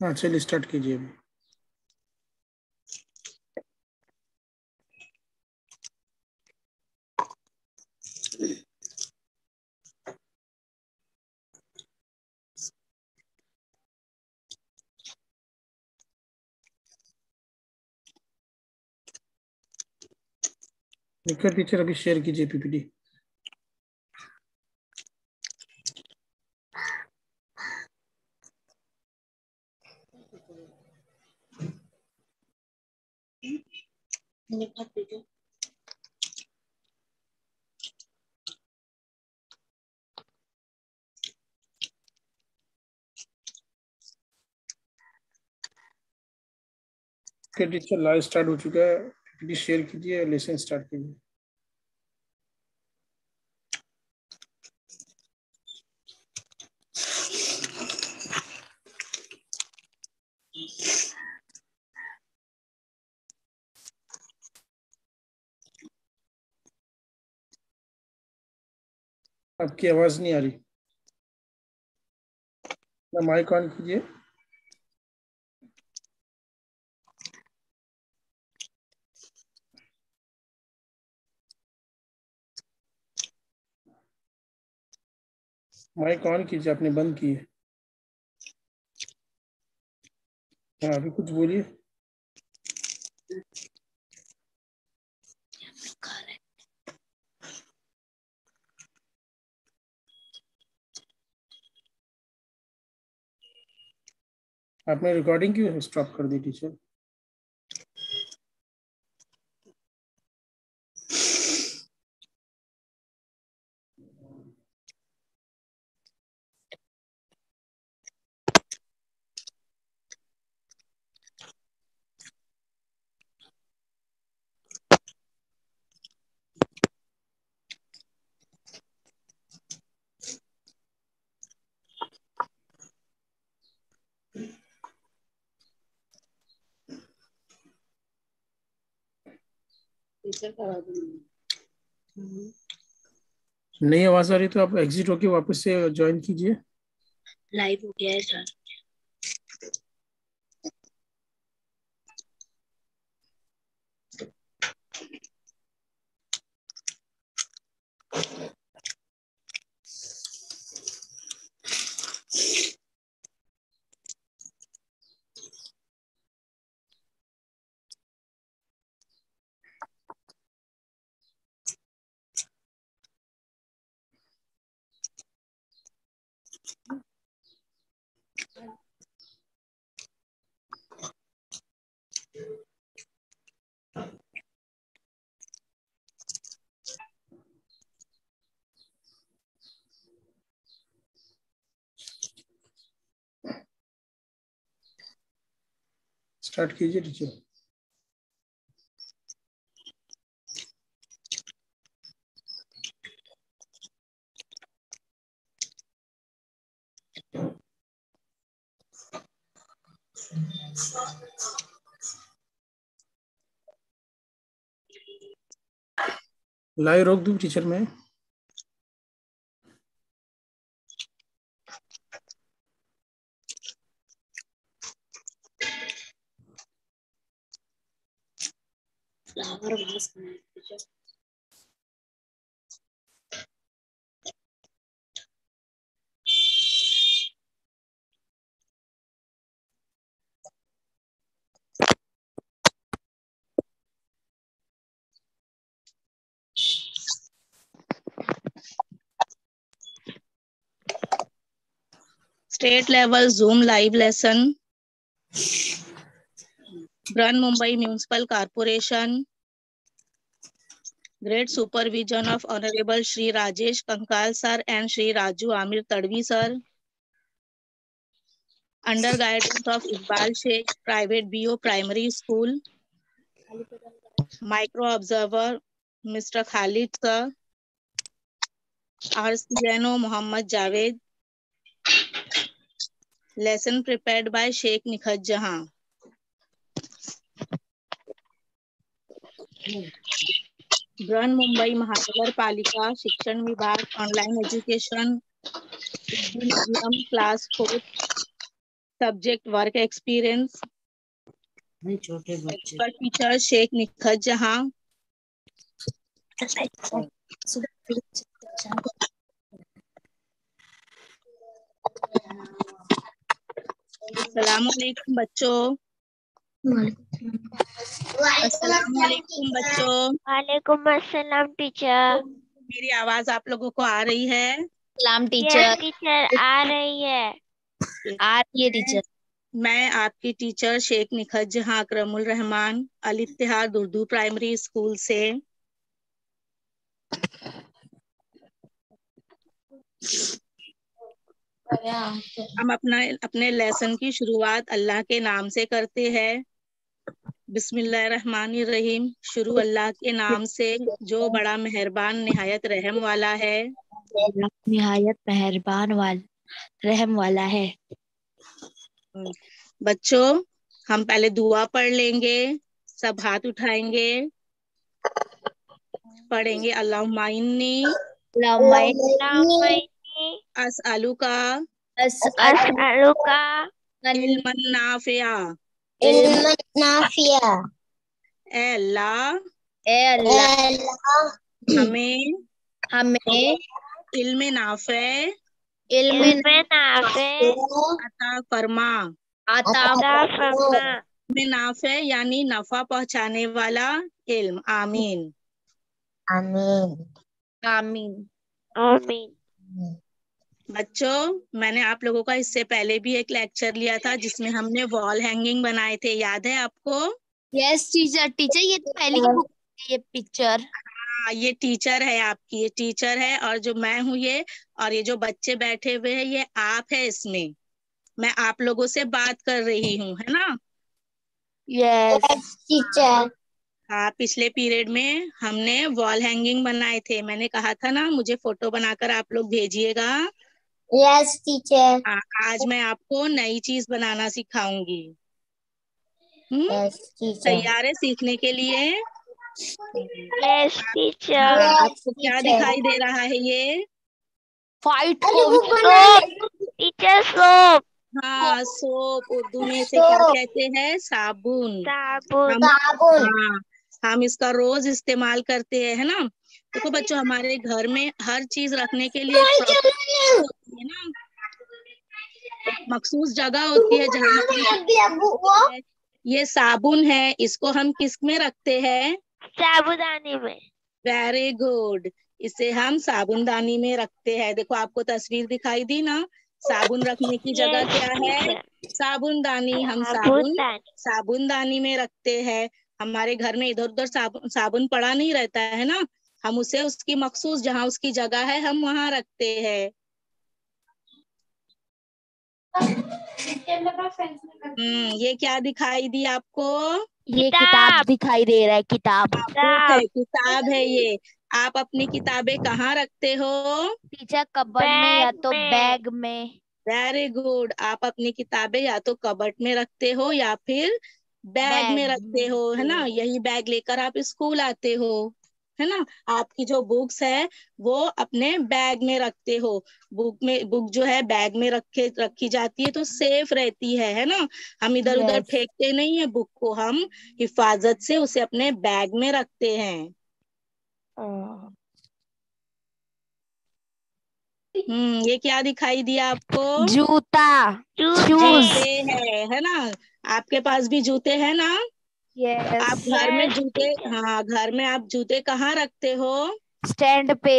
हाँ चलिए स्टार्ट कीजिए अभी। टीचर अभी शेयर कीजिए पीपीटी टीचर लाइव स्टार्ट हो चुका है। शेयर कीजिए लेसन स्टार्ट कीजिए। आपकी आवाज़ नहीं आ रही। माइक ऑन कीजिए। माइक ऑन कीजिए, आपने बंद किए हाँ अभी कुछ बोलिए। आपने रिकॉर्डिंग क्यों स्टॉप कर दी टीचर नहीं आवाज़ आ रही तो आप एग्जिट होके वापस से ज्वाइन कीजिए। लाइव हो गया है सर स्टार्ट कीजिए टीचर। लाइव रोक दू टीचर में? State level zoom live lesson Brihan Mumbai municipal corporation great supervision of honorable Shri Rajesh Kankal sir and Shri Raju Amir Tadvi sir under guidance of Iqbal Sheikh Private BO Primary School micro observer Mr. Khalid sir, RCNO Muhammad Javed. Lesson prepared by Sheikh Nikhat Jahan. Brihan Mumbai महानगर पालिका शिक्षण विभाग online education class fourth subject work experience छोटे बच्चे। Expert teacher Sheikh Nikhat जहाँ। अस्सलामुअलैकुम बच्चों। बच्चों वालेकुम अस्सलाम टीचर। मेरी आवाज़ आप लोगों को आ रही है? सलाम टीचर। टीचर आ रही है। आ रही है टीचर। मैं आपकी teacher Shaikh Nikhat Jahan Akramul Rahman Al Ittehad Urdu primary school से। हम अपना अपने लेसन की शुरुआत अल्लाह के नाम से करते हैं। बिस्मिल्लाहिर्रहमानिर्रहीम। शुरू अल्लाह के नाम से जो बड़ा मेहरबान निहायत रहम वाला है। निहायत मेहरबान वाला रहम वाला है। बच्चों हम पहले दुआ पढ़ लेंगे सब हाथ उठाएँगे। पढ़ेंगे अल्लाह माइनी हमें। हमें। इल्म नाफे इल्म नाफे अता फरमा। आता अता फरमा। नाफे यानी नफा पहुँचाने वाला इल्म। आमीन। आमीन। आमीन। आमीन। बच्चों मैंने आप लोगों का इससे पहले भी एक लेक्चर लिया था जिसमें हमने वॉल हैंगिंग बनाए थे याद है आपको? यस टीचर टीचर ये तो पहली की बुक ये पिक्चर हाँ ये टीचर है आपकी ये टीचर है और जो मैं हूँ ये और ये जो बच्चे बैठे हुए हैं ये आप है इसमें। मैं आप लोगों से बात कर रही हूँ है ना? यस टीचर हाँ पिछले पीरियड में हमने वॉल हैंगिंग बनाए थे। मैंने कहा था ना मुझे फ़ोटो बनाकर आप लोग भेजिएगा। यस टीचर आज मैं आपको नई चीज़ बनाना सिखाऊँगी। हम्म? यस टीचर तैयार है सीखने के लिए? यस टीचर आपको क्या दिखाई दे रहा है ये? फाइट टीचर सोप हाँ। सोप उर्दू में से क्या कहते हैं? साबुन। साबुन. हम साबुन. हाँ हम इसका रोज इस्तेमाल करते हैं है ना? देखो बच्चों हमारे घर में हर चीज़ रखने के लिए होती है ना। मखसूस जगह होती है जहाँ ये साबुन है इसको हम किसमें रखते हैं? साबुदानी में। Very good. इसे हम साबुनदानी में रखते हैं। देखो आपको तस्वीर दिखाई दी ना? साबुन रखने की जगह क्या है? साबुनदानी हम साबुन साबुनदानी में रखते हैं। हमारे घर में इधर उधर साबुन साबुन पड़ा नहीं रहता है ना? हम उसे उसकी मखसूस जहाँ उसकी जगह है हम वहाँ रखते हैं। हम्म ये क्या दिखाई दी आपको? ये किताब। किताब दिखाई दे रहा है किताब। है किताब है ये। आप अपनी किताबें कहाँ रखते हो? टीचर कबर्ड में या तो बैग में। Very good. आप अपनी किताबें या तो कबर्ड में रखते हो या फिर बैग में रखते हो है ना। यही बैग लेकर आप स्कूल आते हो। है ना? आपकी जो बुक्स है वो अपने बैग में रखते हो। बुक में बुक जो है बैग में रखे रखी जाती है तो सेफ़ रहती है है ना? हम इधर उधर Yes. फेंकते नहीं है बुक को हम हिफाजत से उसे अपने बैग में रखते हैं। हम्म ये क्या दिखाई दिया आपको? जूता। जूते। जूते है है ना? आपके पास भी जूते हैं ना? यस आप घर में जूते हाँ घर में आप जूते कहाँ रखते हो? स्टैंड पे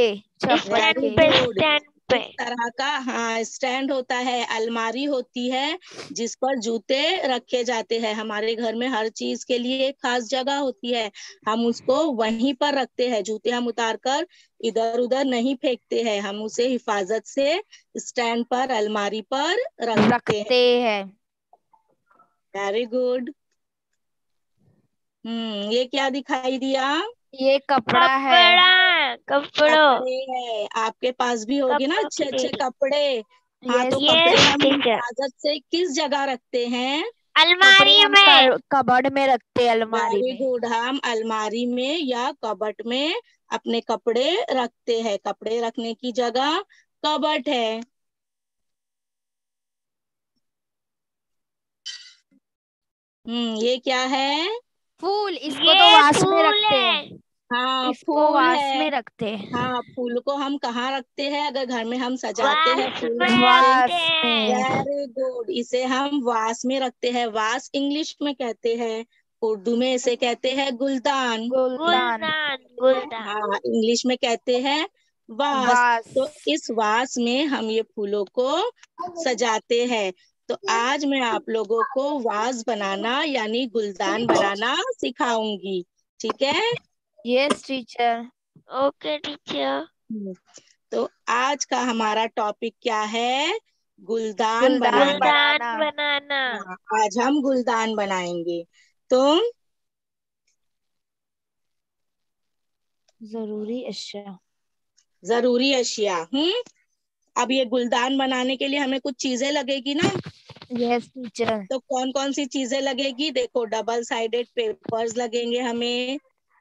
स्टैंड पे स्टैंड पे। तरह का हाँ स्टैंड होता है अलमारी होती है जिस पर जूते रखे जाते हैं। हमारे घर में हर चीज़ के लिए एक खास जगह होती है। हम उसको वहीं पर रखते हैं जूते हम उतार कर इधर उधर नहीं फेंकते हैं। हम उसे हिफाजत से स्टैंड पर अलमारी पर रखते रखते हैं। वेरी गुड हम्म ये क्या दिखाई दिया? ये कपड़ा है। कपड़ा कपड़ों। कपड़े है। आपके पास भी होगी ना अच्छे अच्छे कपड़े। हाँ तो कपड़े हम हिफाजत से किस जगह रखते हैं? अलमारी में। कबर्ड में रखते हैं अलमारी वेरी में। गुड हम अलमारी में या कबट में अपने कपड़े रखते हैं। कपड़े रखने की जगह कबट है। हम्म ये क्या है? फूल इसको ये तो वास में रखते है। हैं। इसको फूल वास है। में रखते हैं। हाँ फूल को हम कहाँ रखते हैं? अगर घर में हम सजाते हैं फूल में वास वेरी गुड इसे हम वास में रखते हैं। वास इंग्लिश में कहते हैं। उर्दू में इसे कहते हैं गुलदान। गुलदान। गुलदान गुलदान। हाँ इंग्लिश में कहते हैं वास। वास। तो इस वास में हम ये फूलों को सजाते हैं। तो आज मैं आप लोगों को वास बनाना यानी गुलदान बनाना सिखाऊँगी। ठीक है? यस टीचर ओके टीचर तो आज का हमारा टॉपिक क्या है? गुलदान गुलदान बनाना। बनाना। बनाना। हाँ, आज हम गुलदान बनाएँगे। तो ज़रूरी अशिया। ज़रूरी अशिया हम्म। अब ये गुलदान बनाने के लिए हमें कुछ चीज़ें लगेगी ना? यस टीचर तो कौन कौन सी चीज़ें लगेगी? देखो डबल साइडेड पेपर्स लगेंगे हमें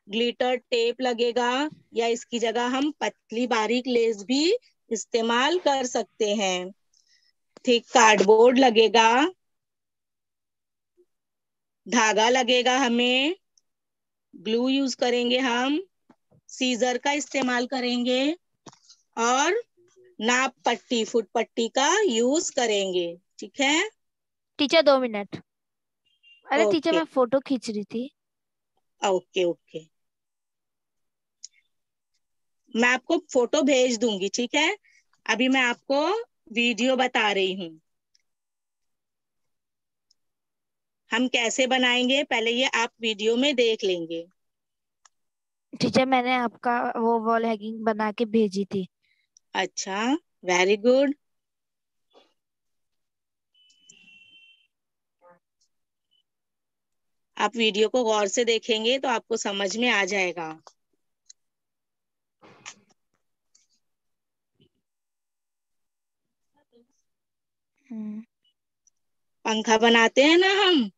ग्लिटर टेप लगेगा, या इसकी जगह हम पतली बारीक लेस भी इस्तेमाल कर सकते हैं। ठीक कार्डबोर्ड लगेगा। धागा लगेगा हमें। ग्लू यूज़ करेंगे हम। सीजर का इस्तेमाल करेंगे। और नाप पट्टी फुट पट्टी का यूज़ करेंगे। ठीक है? टीचर दो मिनट। अरे टीचर मैं फ़ोटो खींच रही थी। ओके ओके मैं आपको फ़ोटो भेज दूँगी ठीक है? अभी मैं आपको वीडियो बता रही हूँ। हम कैसे बनाएँगे पहले ये आप वीडियो में देख लेंगे। टीचर मैंने आपका वो वॉल हैंगिंग बना के भेजी थी। अच्छा वेरी गुड आप वीडियो को गौर से देखेंगे तो आपको समझ में आ जाएगा। हम्म। पंखा बनाते हैं ना हम?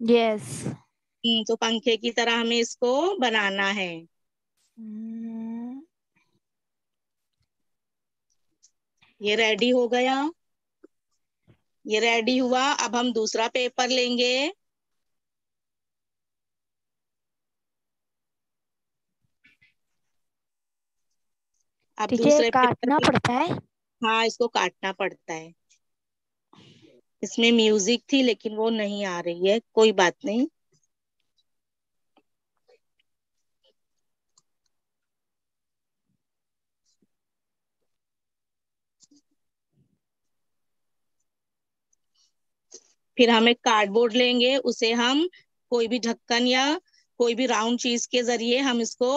यस हम्म, तो पंखे की तरह हमें इसको बनाना है। हम्म, ये रेडी हो गया। ये रेडी हुआ। अब हम दूसरा पेपर लेंगे। अब दूसरे काटना पड़ता है। हाँ इसको काटना पड़ता है। इसमें म्यूज़िक थी लेकिन वो नहीं आ रही है। कोई बात नहीं। फिर हम एक कार्डबोर्ड लेंगे उसे हम कोई भी ढक्कन या कोई भी राउंड चीज़ के ज़रिए हम इसको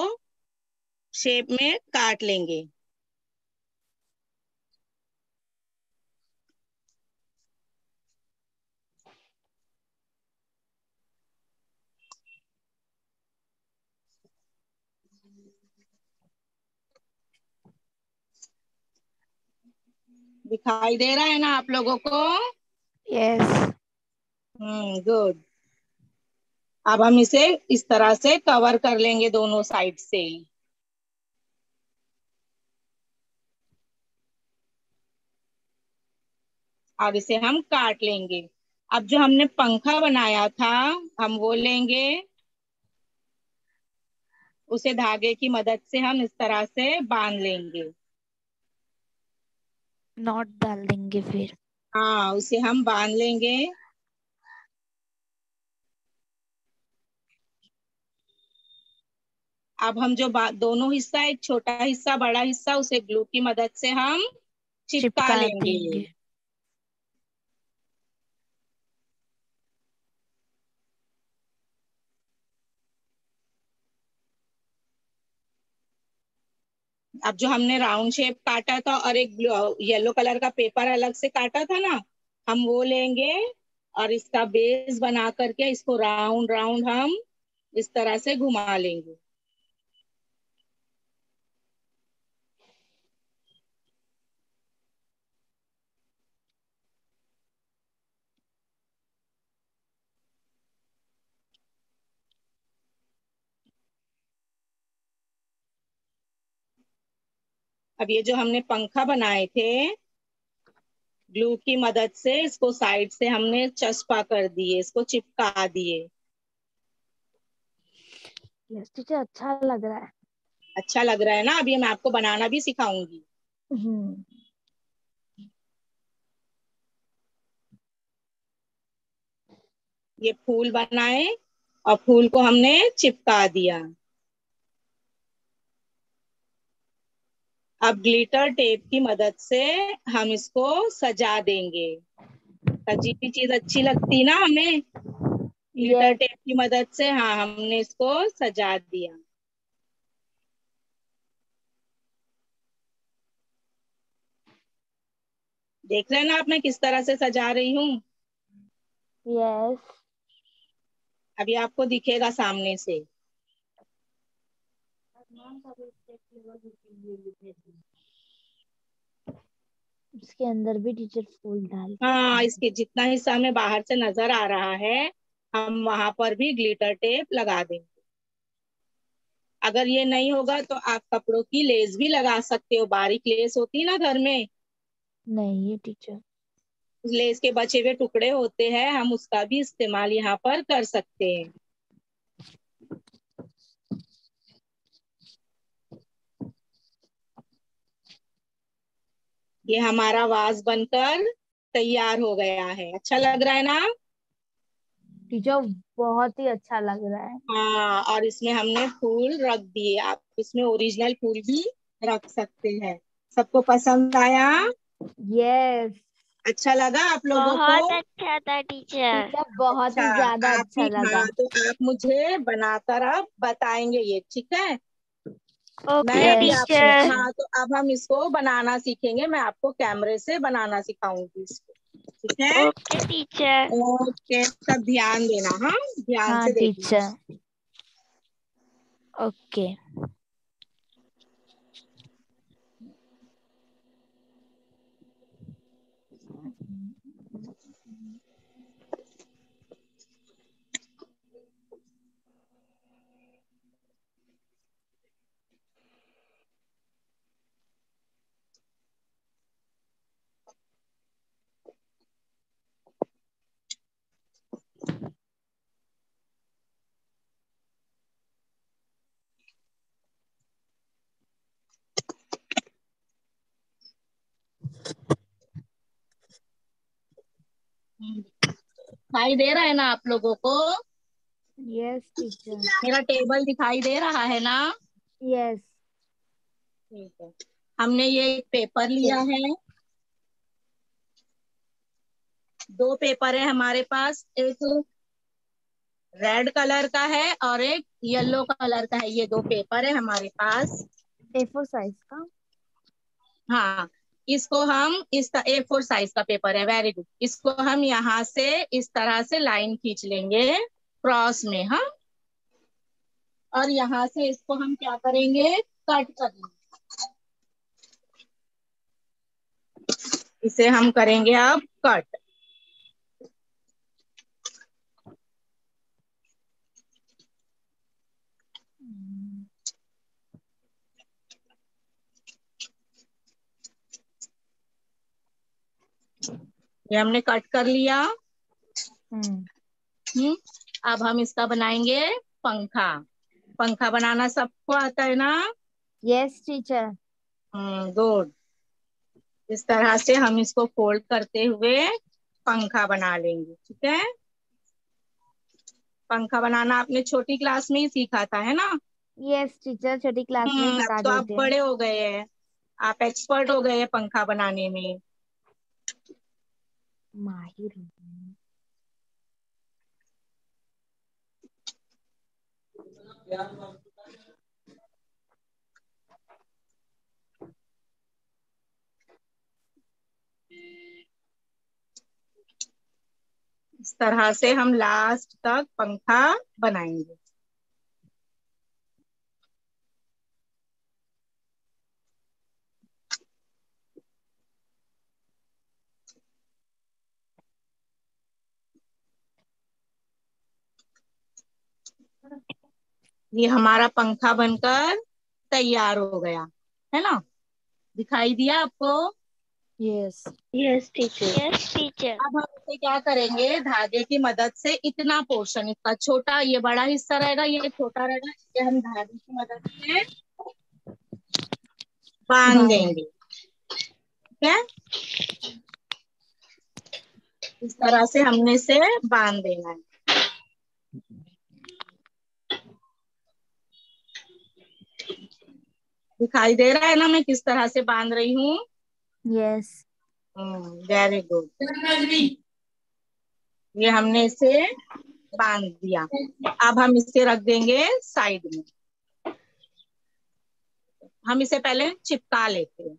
शेप में काट लेंगे। दिखाई दे रहा है ना आप लोगों को? यस हम्म गुड अब हम इसे इस तरह से कवर कर लेंगे दोनों साइड से। अब इसे हम काट लेंगे। अब जो हमने पंखा बनाया था हम वो लेंगे। उसे धागे की मदद से हम इस तरह से बाँध लेंगे। नॉट डाल देंगे फिर। हाँ उसे हम बाँध लेंगे। अब हम जो दोनों हिस्सा एक छोटा हिस्सा बड़ा हिस्सा उसे ग्लू की मदद से हम चिपका चिपका लेंगे। अब जो हमने राउंड शेप काटा था और एक येलो कलर का पेपर अलग से काटा था ना, हम वो लेंगे और इसका बेस बना करके इसको राउंड राउंड हम इस तरह से घुमा लेंगे। अब ये जो हमने पंखा बनाए थे ग्लू की मदद से इसको साइड से हमने चस्पा कर दिए इसको चिपका दिए। यस टीचर अच्छा लग रहा है। अच्छा लग रहा है ना? अभी मैं आपको बनाना भी सिखाऊँगी। हम्म। ये फूल बनाए और फूल को हमने चिपका दिया। अब ग्लिटर टेप की मदद से हम इसको सजा देंगे। सजी हुई चीज़ अच्छी लगती ना हमें? ग्लिटर टेप की मदद से हाँ हमने इसको सजा दिया। देख रहे हैं ना आप मैं किस तरह से सजा रही हूँ? यस अभी आपको दिखेगा सामने से। उसके अंदर भी टीचर फूल डाल हाँ इसके जितना हिस्सा हमें बाहर से नज़र आ रहा है हम वहाँ पर भी ग्लिटर टेप लगा देंगे। अगर ये नहीं होगा तो आप कपड़ों की लेस भी लगा सकते हो। बारीक लेस होती है ना घर में? नहीं टीचर लेस के बचे हुए टुकड़े होते हैं हम उसका भी इस्तेमाल यहाँ पर कर सकते हैं। ये हमारा वाज बनकर तैयार हो गया है। अच्छा लग रहा है ना? टीचर बहुत ही अच्छा लग रहा है। हाँ और इसमें हमने फूल रख दिए। आप इसमें ओरिजिनल फूल भी रख सकते हैं। सबको पसंद आया? यस अच्छा लगा आप लोगों बहुत को अच्छा था टीचर। टीचर बहुत ही अच्छा, ज़्यादा आप अच्छा लगा। हाँ, तो आप मुझे बनाकर आप बताएँगे ये ठीक है? ओके हाँ। तो अब हम इसको बनाना सीखेंगे। मैं आपको कैमरे से बनाना सिखाऊँगी इसको ठीक है? ओके टीचर ओके सब ध्यान देना हाँ? ध्यान हाँ से देखना। टीचर ओके दिखाई दे रहा है ना आप लोगों को? यस टीचर मेरा टेबल दिखाई दे रहा है ना? यस ठीक है। हमने ये एक पेपर लिया है। दो पेपर है हमारे पास। एक रेड कलर का है और एक येलो कलर का है। ये दो पेपर है हमारे पास। ए फोर साइज़ का? हाँ। इसको हम इस ए फोर साइज़ का पेपर है वेरी गुड इसको हम यहाँ से इस तरह से लाइन खींच लेंगे क्रॉस में हम. और यहाँ से इसको हम क्या करेंगे? कट करेंगे इसे हम करेंगे अब कट ये हमने कट कर लिया। हम्म। हम्म। अब हम इसका बनाएँगे पंखा। पंखा बनाना सबको आता है ना? यस टीचर हम्म गुड इस तरह से हम इसको फोल्ड करते हुए पंखा बना लेंगे ठीक है? पंखा बनाना आपने छोटी क्लास में ही सीखा था है ना? यस टीचर छोटी क्लास में हम्म, सिखा तो आप बड़े हो गए हैं। आप एक्सपर्ट हो गए हैं पंखा बनाने में। माहिर हूँ। इस तरह से हम लास्ट तक पंखा बनाएँगे ये हमारा पंखा बनकर तैयार हो गया है ना? दिखाई दिया आपको? Yes yes teacher yes teacher अब हम इसे क्या करेंगे? धागे की मदद से इतना पोर्शन इसका छोटा ये बड़ा हिस्सा रहेगा ये छोटा रहेगा इसे हम धागे की मदद से बाँध देंगे। ठीक है इस तरह से हमने इसे बाँध देना है। दिखाई दे रहा है ना मैं किस तरह से बाँध रही हूँ? यस वेरी गुड ये हमने इसे बाँध दिया। अब हम इसे रख देंगे साइड में। हम इसे पहले चिपका लेते हैं।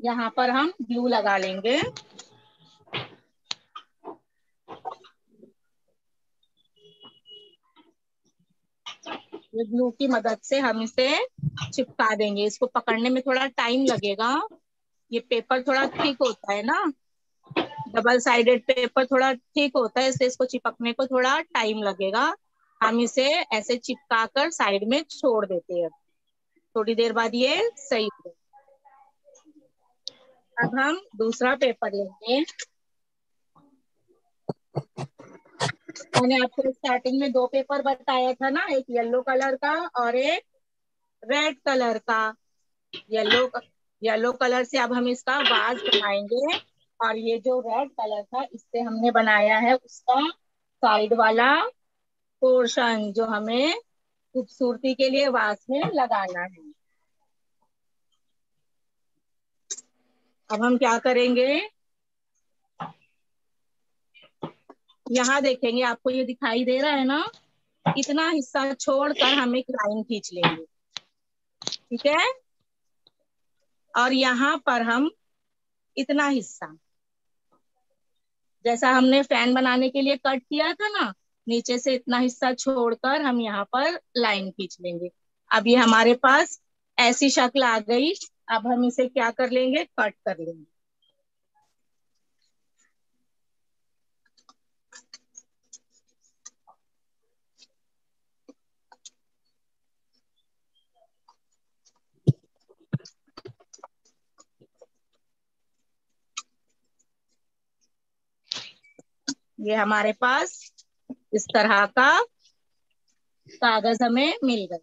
यहाँ पर हम ग्लू लगा लेंगे। ग्लू की मदद से हम इसे चिपका देंगे। इसको पकड़ने में थोड़ा टाइम लगेगा। ये पेपर थोड़ा ठीक होता है ना? डबल साइडेड पेपर थोड़ा ठीक होता है, इसलिए इसको चिपकने को थोड़ा टाइम लगेगा। हम इसे ऐसे चिपका कर साइड में छोड़ देते हैं। थोड़ी देर बाद ये सही हो अब हम दूसरा पेपर लेंगे। मैंने आपको स्टार्टिंग में दो पेपर बताया था ना, एक येलो कलर का और एक रेड कलर का। येलो येलो कलर से अब हम इसका वाज बनाएँगे और ये जो रेड कलर था, इससे हमने बनाया है उसका साइड वाला पोर्शन जो हमें खूबसूरती के लिए वास में लगाना है। अब हम क्या करेंगे? यहाँ देखेंगे, आपको ये दिखाई दे रहा है ना, इतना हिस्सा छोड़कर हम एक लाइन खींच लेंगे। ठीक है? और यहाँ पर हम इतना हिस्सा। जैसा हमने फ़ैन बनाने के लिए कट किया था ना, नीचे से इतना हिस्सा छोड़कर हम यहाँ पर लाइन खींच लेंगे। अब ये हमारे पास ऐसी शक्ल आ गई, अब हम इसे क्या कर लेंगे? कट कर लेंगे। ये हमारे पास इस तरह का कागज़ हमें मिल गया।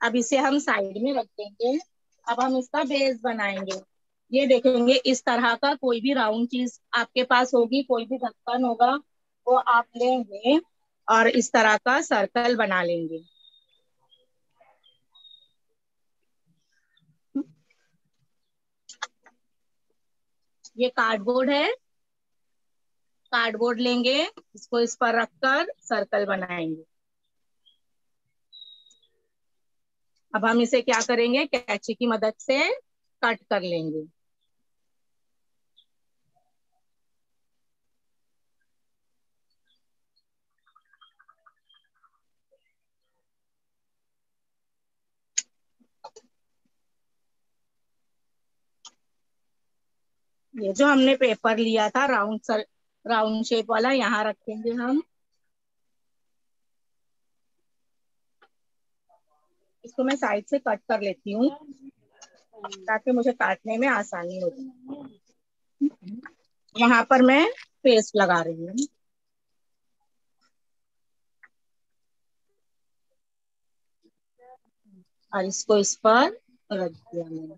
अब इसे हम साइड में रख देंगे अब हम इसका बेस बनाएँगे। ये देखेंगे, इस तरह का कोई भी राउंड चीज़ आपके पास होगी, कोई भी ढक्कन होगा, वो आप लेंगे और इस तरह का सर्कल बना लेंगे। ये कार्डबोर्ड है। कार्डबोर्ड लेंगे, इसको इस पर रखकर सर्कल बनाएँगे। अब हम इसे क्या करेंगे? कैची की मदद से कट कर लेंगे। ये जो हमने पेपर लिया था राउंड सर राउंड शेप वाला, यहाँ रखेंगे हम। इसको मैं साइड से कट कर लेती हूँ, ताकि मुझे काटने में आसानी हो यहाँ पर मैं पेस्ट लगा रही हूँ। और इसको इस पर रख दिया मैंने।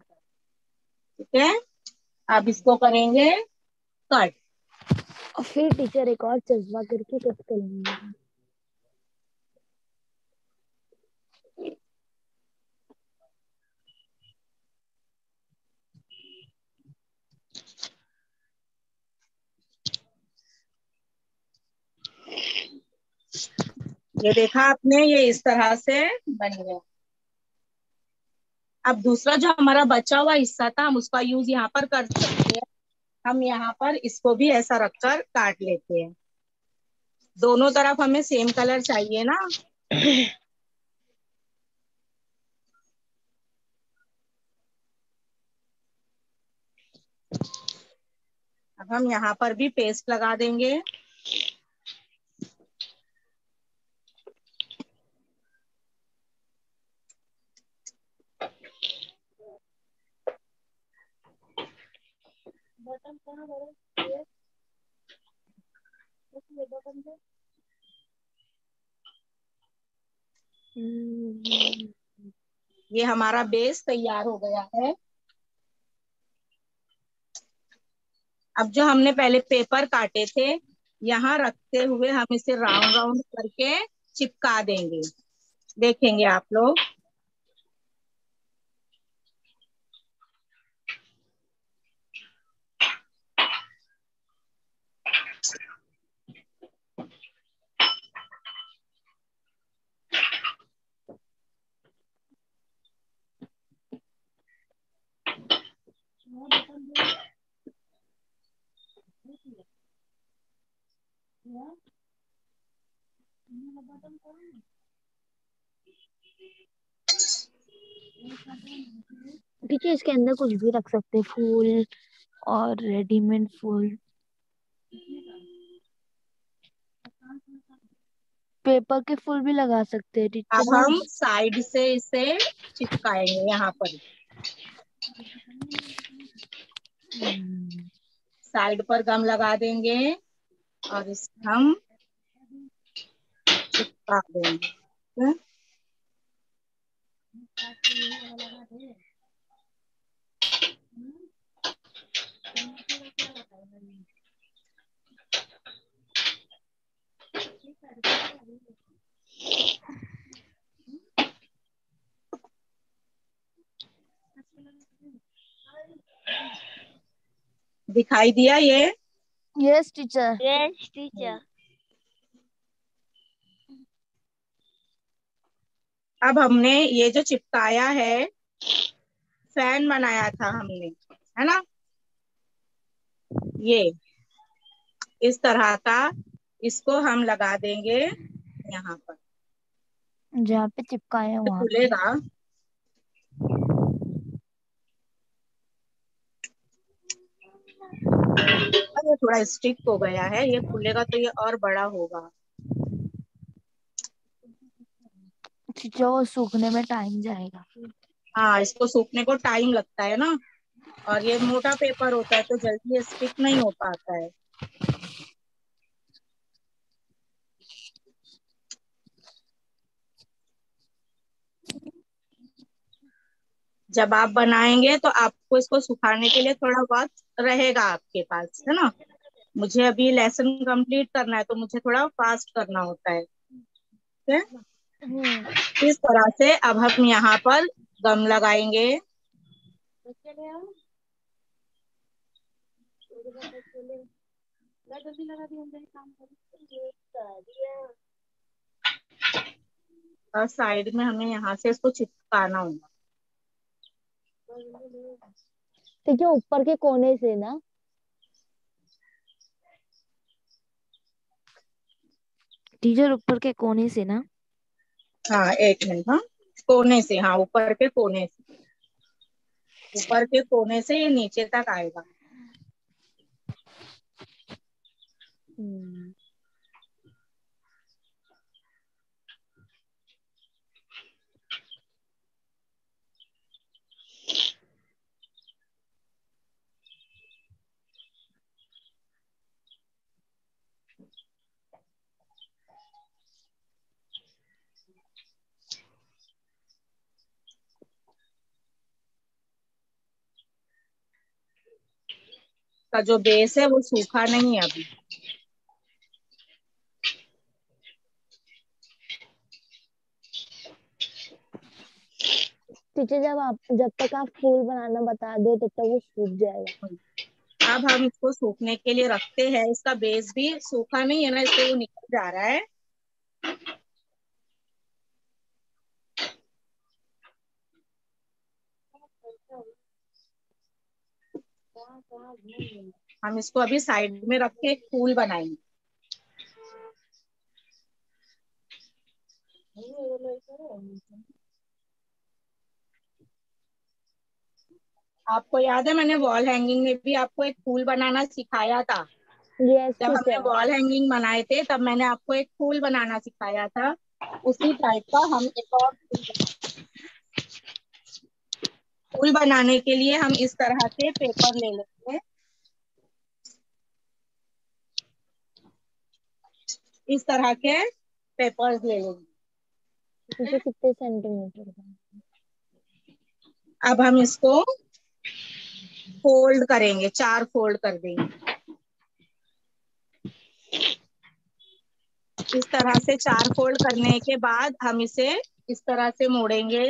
ठीक है? अब इसको करेंगे कट। और फिर टीचर एक और चश्मा करके कट कर लेंगे ये देखा आपने ये इस तरह से बन गया। अब दूसरा जो हमारा बचा हुआ हिस्सा था, हम उसका यूज़ यहाँ पर कर सकते हैं। हम यहाँ पर इसको भी ऐसा रखकर काट लेते हैं। दोनों तरफ़ हमें सेम कलर चाहिए ना। अब हम यहाँ पर भी पेस्ट लगा देंगे। ये हमारा बेस तैयार हो गया है। अब जो हमने पहले पेपर काटे थे, यहाँ रखते हुए हम इसे राउंड राउंड करके चिपका देंगे। देखेंगे आप लोग। टीचर इसके अंदर कुछ भी रख सकते हैं फूल और रेडीमेड फूल। पेपर के फूल भी लगा सकते हैं अब हम साइड से इसे चिपकाएँगे यहाँ पर। हम्म, साइड पर गम लगा देंगे और इसे हम देंगे दिखाई दिया ये यस टीचर यस teacher. अब हमने ये जो चिपकाया है फ़ैन बनाया था हमने है ना? ये इस तरह का इसको हम लगा देंगे यहाँ पर। जहाँ पे चिपकाया हैं पे खुलेगा। ये थोड़ा स्टिक हो गया है ये खुलेगा तो ये और बड़ा होगा। टीचर वो सूखने में टाइम जाएगा। हाँ इसको सूखने को टाइम लगता है ना। और ये मोटा पेपर होता है तो जल्दी स्टिक नहीं हो पाता है। जब आप बनाएँगे तो आपको इसको सुखाने के लिए थोड़ा वक्त रहेगा आपके पास, है ना? मुझे अभी लेसन कंप्लीट करना है तो मुझे थोड़ा फास्ट करना होता है। ठीक है? इस तरह से अब हम यहाँ पर गम लगाएँगे। और साइड में हमें यहाँ से इसको चिपकाना होगा। टीचर ऊपर के कोने से ना टीचर ऊपर के कोने से ना हाँ एक मिनट हाँ। कोने से हाँ ऊपर के कोने से। ऊपर के कोने से ये नीचे तक आएगा। का जो बेस है वो सूखा नहीं है अभी। टीचर जब आप जब तक आप फूल बनाना बता दो तब तक वो सूख जाएगा। अब हम इसको सूखने के लिए रखते हैं। इसका बेस भी सूखा नहीं है ना इसलिए वो निकल जा रहा है। हम इसको अभी साइड में रख के फूल बनाएँगे। आपको याद है मैंने वॉल हैंगिंग में भी आपको एक फूल बनाना सिखाया था। यस जब हमने वॉल हैंगिंग बनाए थे तब मैंने आपको एक फूल बनाना सिखाया था। उसी टाइप का हम एक और फूल बनाएँगे। फूल बनाने के लिए हम इस तरह के पेपर ले लेंगे। इस तरह के पेपर्स ले लेंगे। कितने सेंटीमीटर का? अब हम इसको फोल्ड करेंगे चार फोल्ड कर देंगे। इस तरह से चार फोल्ड करने के बाद हम इसे इस तरह से मोड़ेंगे।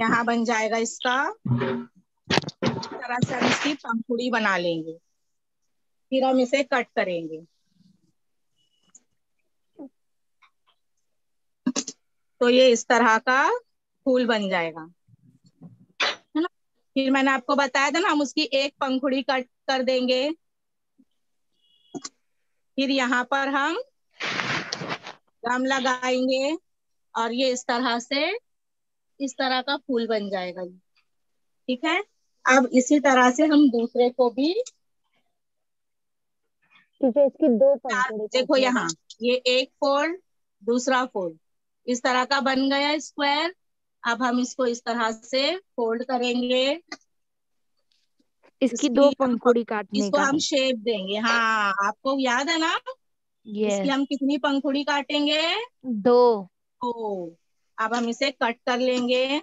यहाँ बन जाएगा इसका। इस तरह से हम इसकी पंखुड़ी बना लेंगे। फिर हम इसे कट करेंगे। तो ये इस तरह का फूल बन जाएगा। है ना? फिर मैंने आपको बताया था ना, हम उसकी एक पंखुड़ी कट कर देंगे। फिर यहाँ पर हम गम लगाएँगे और ये इस तरह से इस तरह का फूल बन जाएगा ये। ठीक है? अब इसी तरह से हम दूसरे को भी ठीक है इसकी दो देखो यहाँ ये एक फोल्ड दूसरा फोल्ड इस तरह का बन गया स्क्वायर अब हम इसको इस तरह से फोल्ड करेंगे। इसकी दो पंखुड़ी काटने इसको का। हम शेप देंगे। हाँ आपको याद है ना? यस इसकी हम कितनी पंखुड़ी काटेंगे? दो। तो अब हम इसे कट कर लेंगे।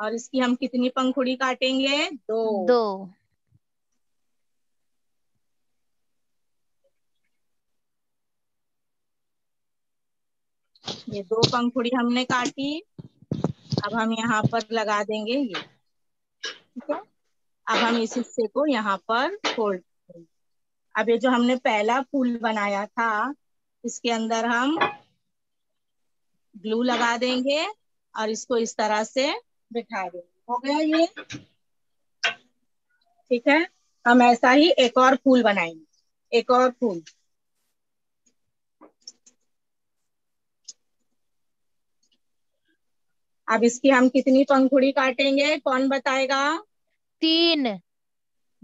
और इसकी हम कितनी पंखुड़ी काटेंगे? दो। दो। ये दो पंखुड़ी हमने काटी। अब हम यहाँ पर लगा देंगे ये। ठीक है? अब हम इस हिस्से को यहाँ पर फोल्ड अब ये जो हमने पहला फूल बनाया था, इसके अंदर हम ग्लू लगा देंगे और इसको इस तरह से बिठा देंगे। हो गया ये? ठीक है? हम ऐसा ही एक और फूल बनाएँगे। एक और फूल। अब इसकी हम कितनी पंखुड़ी काटेंगे? कौन बताएगा? तीन।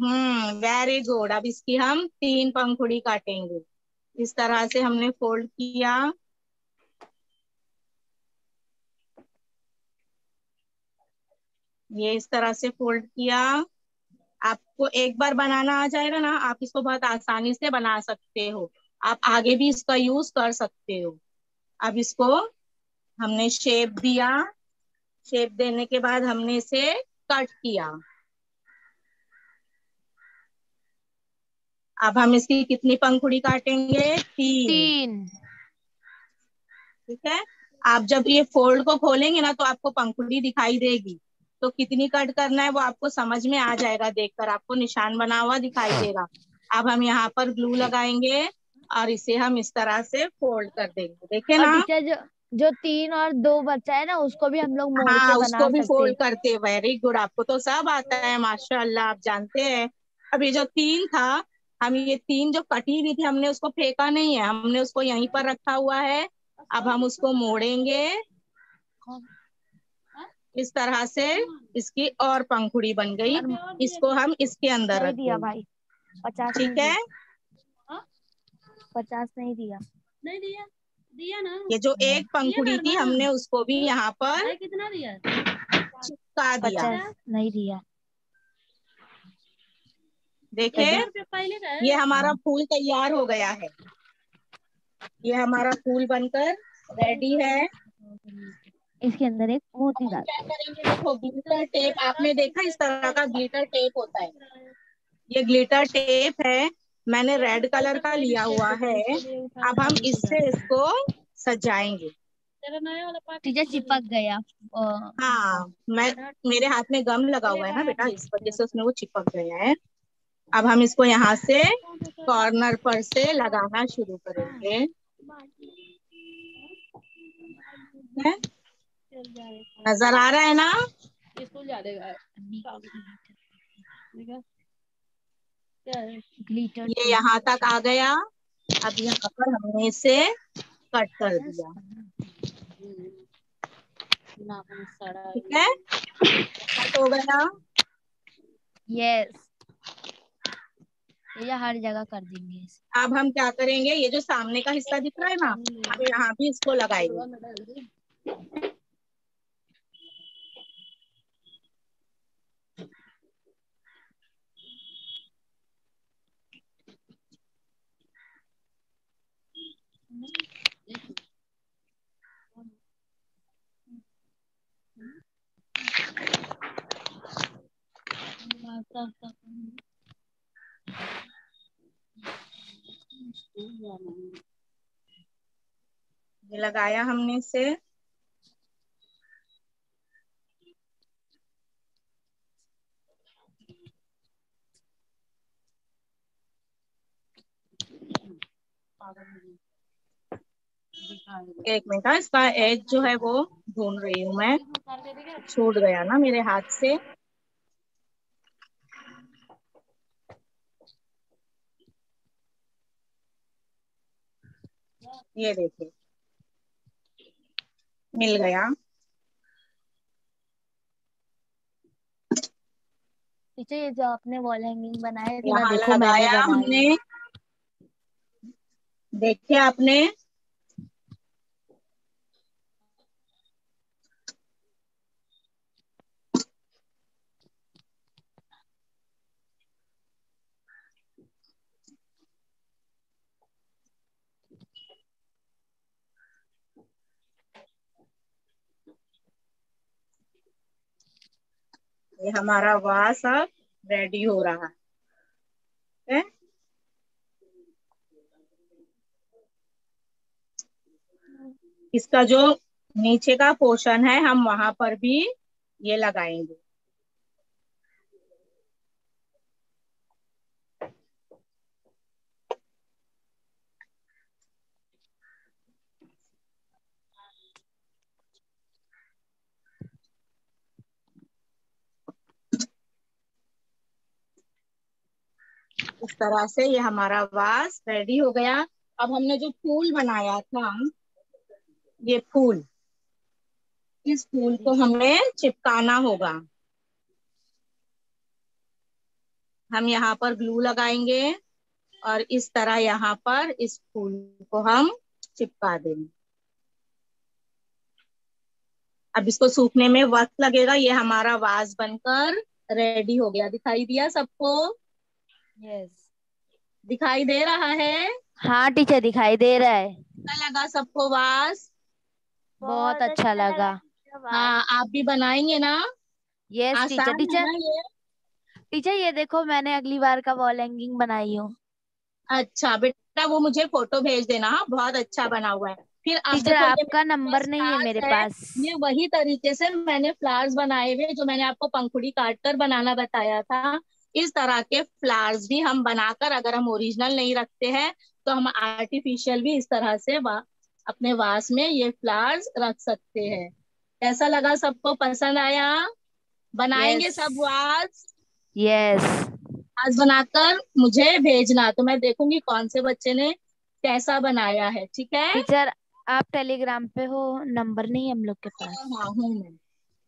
हम्म वेरी गुड अब इसकी हम तीन पंखुड़ी काटेंगे। इस तरह से हमने फोल्ड किया। ये इस तरह से फोल्ड किया। आपको एक बार बनाना आ जाएगा ना, आप इसको बहुत आसानी से बना सकते हो। आप आगे भी इसका यूज़ कर सकते हो। अब इसको हमने शेप दिया। शेप देने के बाद हमने इसे कट किया। अब हम इसकी कितनी पंखुड़ी काटेंगे? तीन। तीन। ठीक है? आप जब ये फोल्ड को खोलेंगे ना तो आपको पंखुड़ी दिखाई देगी। तो कितनी कट करना है वो आपको समझ में आ जाएगा देखकर। आपको निशान बना हुआ दिखाई देगा। अब हम यहाँ पर ग्लू लगाएँगे और इसे हम इस तरह से फोल्ड कर देंगे। देखे ना? जो जो तीन और दो बचा है ना उसको भी हम लोग हाँ उसको भी फोल्ड करते। वेरी गुड आपको तो सब आता है माशाल्लाह आप जानते हैं। अब ये जो तीन था हम ये तीन जो कटी हुई थी हमने उसको फेंका नहीं है हमने उसको यहीं पर रखा हुआ है। अब हम उसको मोड़ेंगे। इस तरह से इसकी और पंखुड़ी बन गई। इसको हम इसके अंदर रख दिया भाई। पचास ठीक है? पचास नहीं दिया। नहीं दिया। दिया ना। ये जो एक पंखुड़ी थी हमने उसको भी यहाँ पर कितना दिया? चिपका दिया। नहीं दिया। देखे पहले ये हमारा फूल तैयार हो गया है। ये हमारा फूल बनकर रेडी है। इसके अंदर एक मोती डाल क्या करेंगे? देखो ग्लिटर टेप आपने देखा इस तरह का ग्लिटर टेप होता है। ये ग्लिटर टेप है। मैंने रेड कलर का लिया हुआ है। अब हम इससे इसको सजाएँगे। तेरा नया वाला पार्ट टीचर चिपक गया। हाँ मैं मेरे हाथ में गम लगा हुआ है ना बेटा इस वजह से उसमें वो चिपक गया है। अब हम इसको यहाँ से कॉर्नर पर से लगाना शुरू करेंगे। नज़र आ रहा है ना? ग्लिटर ये यहाँ तक आ गया। अब यहाँ पर हमने इसे कट कर दिया। ठीक है? कट हो गया। यस ये हर जगह कर देंगे अब हम क्या करेंगे? ये जो सामने का हिस्सा दिख रहा है ना अब यहाँ भी इसको लगाएँगे। ये लगाया हमने इसे। एक मिनट हाँ, इसका एज जो है वो ढूंढ रही हूँ मैं। छूट गया ना मेरे हाथ से। ये देखिए। मिल गया। टीचर ये जो आपने वॉल हैंगिंग बनाया देखो लगाया हमने। देखे आपने। ये हमारा वास अब रेडी हो रहा है। इसका जो नीचे का पोर्शन है, हम वहाँ पर भी ये लगाएँगे। इस तरह से ये हमारा वास रेडी हो गया। अब हमने जो फूल बनाया था, ये फूल, इस फूल को हमें चिपकाना होगा। हम यहाँ पर ग्लू लगाएँगे और इस तरह यहाँ पर इस फूल को हम चिपका देंगे। अब इसको सूखने में वक्त लगेगा। ये हमारा वास बनकर रेडी हो गया। दिखाई दिया सबको? यस दिखाई दे रहा है? हाँ टीचर दिखाई दे रहा है। कैसा लगा सबको वास। बहुत अच्छा लगा। हाँ आप भी बनाएँगे ना? यस टीचर आसान है टीचर ना ये? टीचर ये देखो मैंने अगली बार का वॉल हैंगिंग बनाई हूँ। अच्छा बेटा वो मुझे फ़ोटो भेज देना। हाँ बहुत अच्छा बना हुआ है। फिर आप टीचर देखो ये आपका मेरे नंबर पास नहीं है मेरे है। पास। ये वही तरीके से मैंने फ्लावर्स बनाए हुए जो मैंने आपको पंखुड़ी काट कर बनाना बताया था। इस तरह के फ्लावर्स भी हम बनाकर अगर हम ओरिजिनल नहीं रखते हैं तो हम आर्टिफिशियल भी इस तरह से वा, अपने वास में ये फ्लावर्स रख सकते हैं। कैसा लगा सबको? पसंद आया? बनाएँगे Yes. सब वास? यस आज बनाकर मुझे भेजना तो मैं देखूँगी कौन से बच्चे ने कैसा बनाया है ठीक है? टीचर आप टेलीग्राम पे हो नंबर नहीं हम लोग के पास। हाँ हूँ मैं।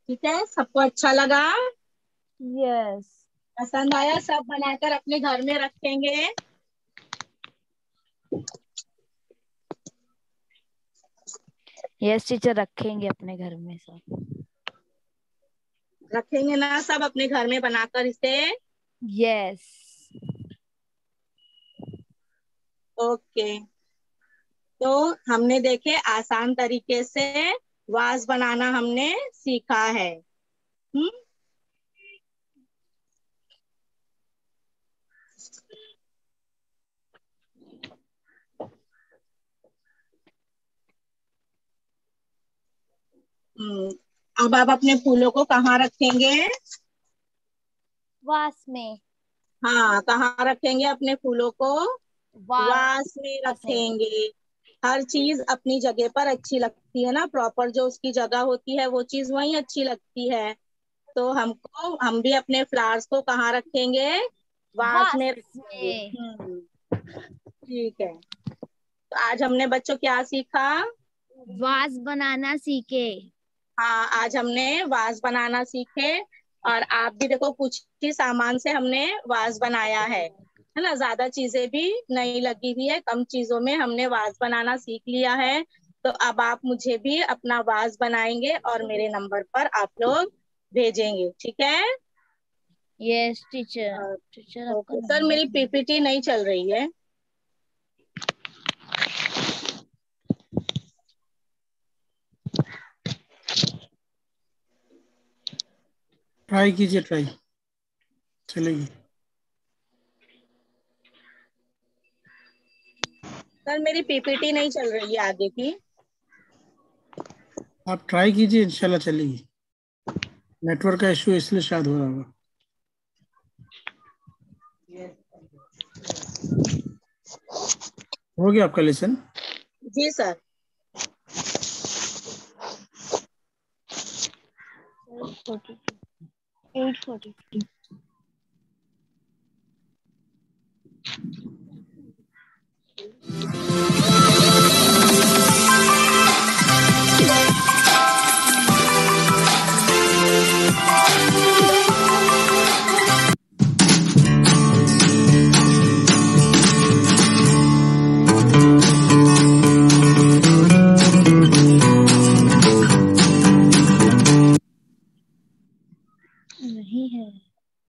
ठीक है? सबको अच्छा लगा? यस पसंद आया सब बनाकर अपने घर में रखेंगे। यस टीचर रखेंगे अपने घर में सब। रखेंगे ना सब अपने घर में बनाकर इसे? यस ओके तो हमने देखे आसान तरीके से वास बनाना हमने सीखा है। हम्म? अब आप अपने फूलों को कहाँ रखेंगे? वास में। हाँ कहाँ रखेंगे अपने फूलों को? वास वास में रखेंगे। हर चीज़ अपनी जगह पर अच्छी लगती है ना? प्रॉपर जो उसकी जगह होती है वो चीज़ वही अच्छी लगती है। तो हमको हम भी अपने फ्लावर्स को कहाँ रखेंगे? वास में हम्म, ठीक है। तो आज हमने बच्चों क्या सीखा? वास बनाना सीखे। हाँ आज हमने वास बनाना सीखे और आप भी देखो कुछ ही सामान से हमने वास बनाया है। है ना? ज़्यादा चीज़ें भी नहीं लगी हुई है। कम चीज़ों में हमने वास बनाना सीख लिया है। तो अब आप मुझे भी अपना वास बनाएँगे और मेरे नंबर पर आप लोग भेजेंगे। ठीक है? यस टीचर टीचर सर मेरी पीपीटी नहीं चल रही है। ट्राई कीजिए ट्राई। चलेगी। सर मेरी पीपीटी नहीं चल रही है आगे की। आप ट्राई कीजिए इंशाल्लाह चलेगी। नेटवर्क का इश्यू इसलिए शायद हो रहा होगा। हो गया आपका लेसन जी सर। Eight forty.